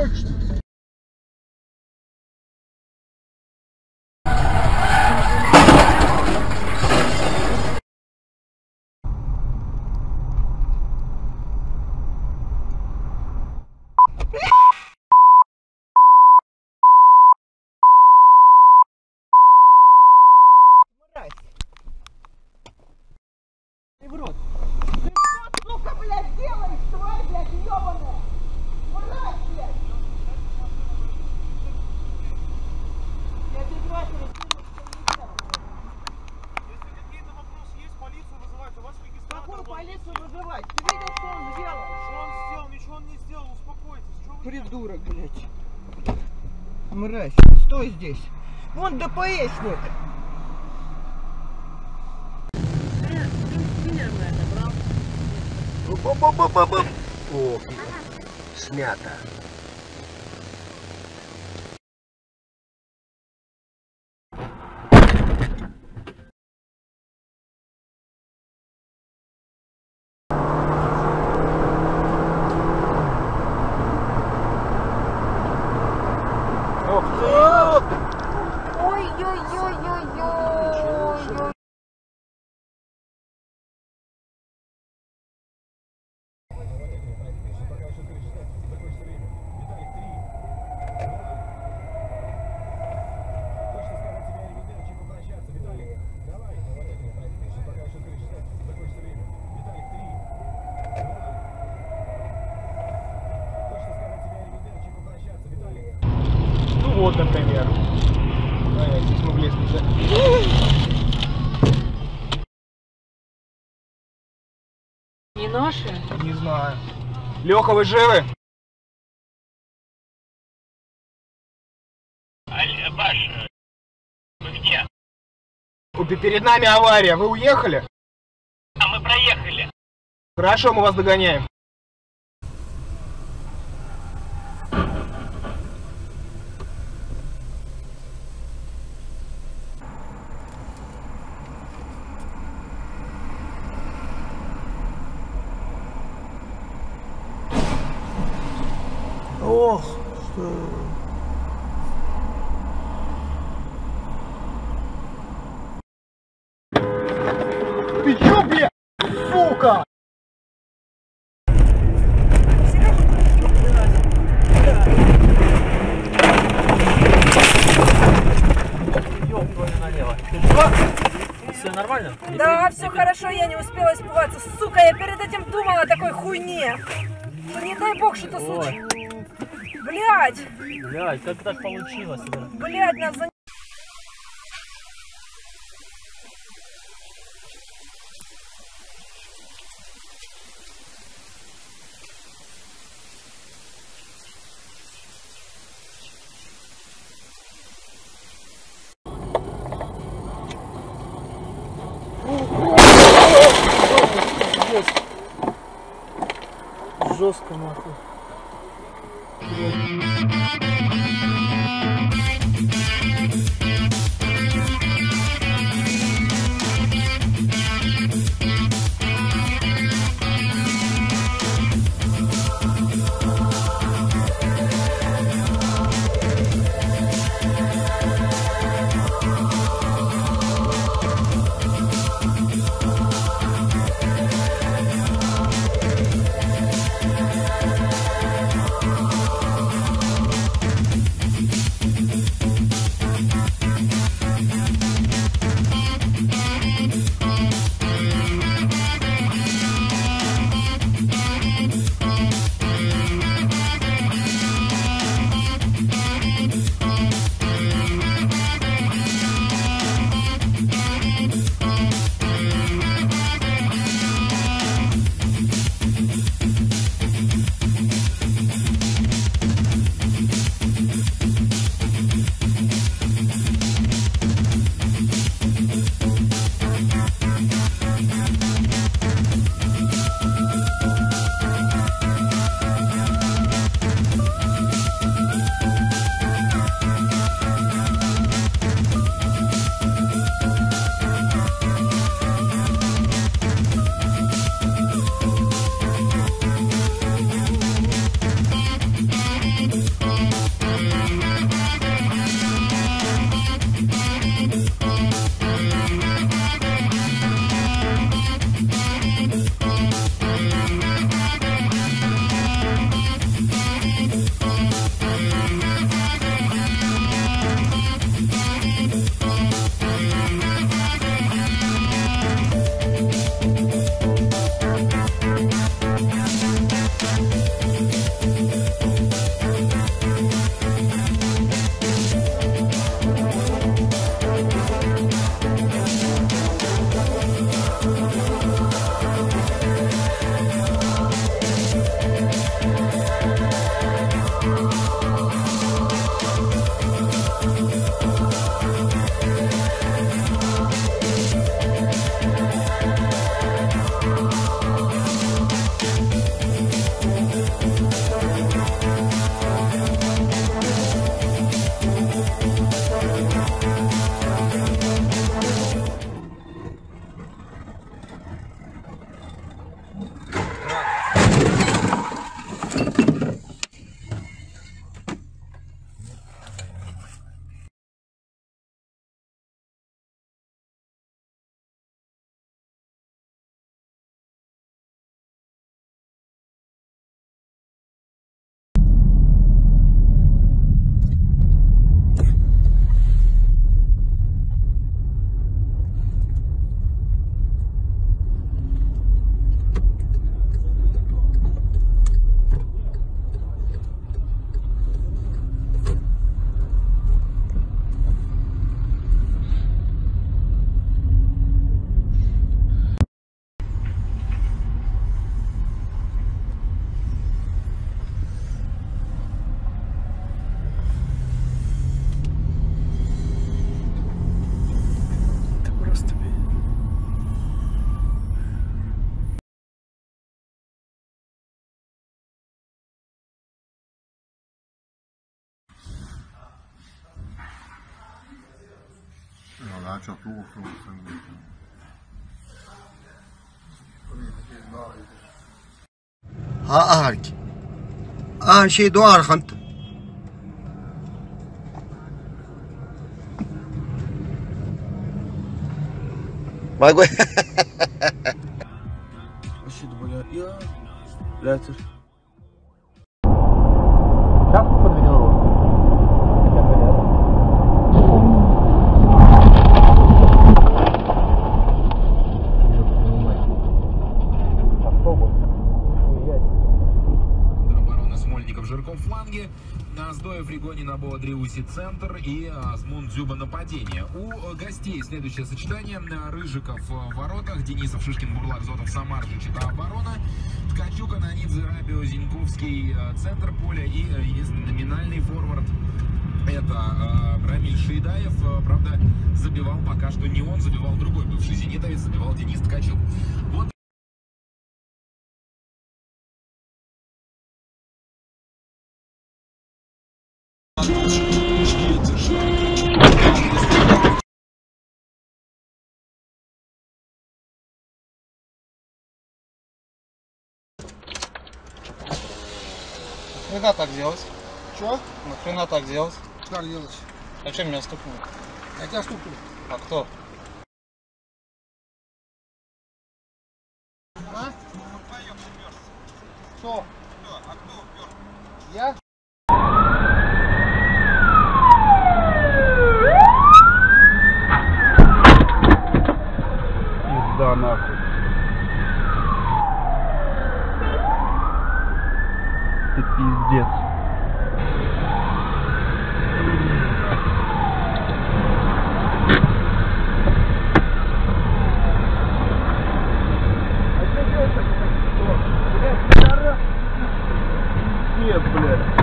torched Придурок, блядь. Мразь, стой здесь. Вон ДПСник. О, смято. Ох ты! Ой-ой-ой-ой-ой. Вот, например. А, здесь мы лестнице. Не наши? Не знаю. Леха, вы живы? Паш, вы где? Перед нами авария. Вы уехали? А мы проехали. Хорошо, мы вас догоняем. Ох, что... Ты чё, бля? Сука! Да, все хорошо, я не успела испугаться. Сука, я перед этим думала о такой хуйне. Что не дай бог что-то случится. Блять, Блядь, как так получилось? блять, нас за... Жестко нахуй. faccio tuo frutto. ها أهرك آه شي دوار خنت ما يقول أشد بلا يا لا تر Сдоев Ригонин Або Дриуси центр и Азмун Дзюба нападение. У э, гостей следующее сочетание. Э, Рыжиков в воротах, Денисов, Шишкин, Бурлак, Зотов, Самар, Чита оборона. Ткачук, Ананидзе, Рабио, Зиньковский э, центр поля и номинальный форвард это э, Рамиль Шейдаев. Правда, забивал пока что не он, забивал другой бывший зенитовец, забивал Денис Ткачук. Вот Нахрена так делать? Чё? Нахрена так делать? Как делать? Зачем меня стукнул? Я тебя стукну. А кто? Кто? Я? Пизда нахуй. Ты пиздец. Нет, блядь.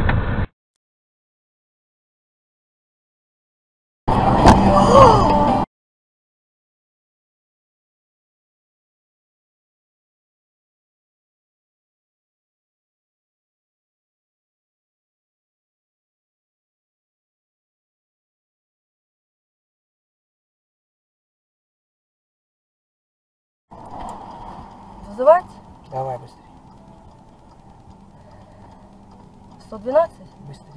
Вызывать? Давай быстрее. 112? Быстрее.